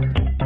thank you.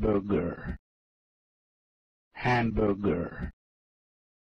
Hamburger, hamburger,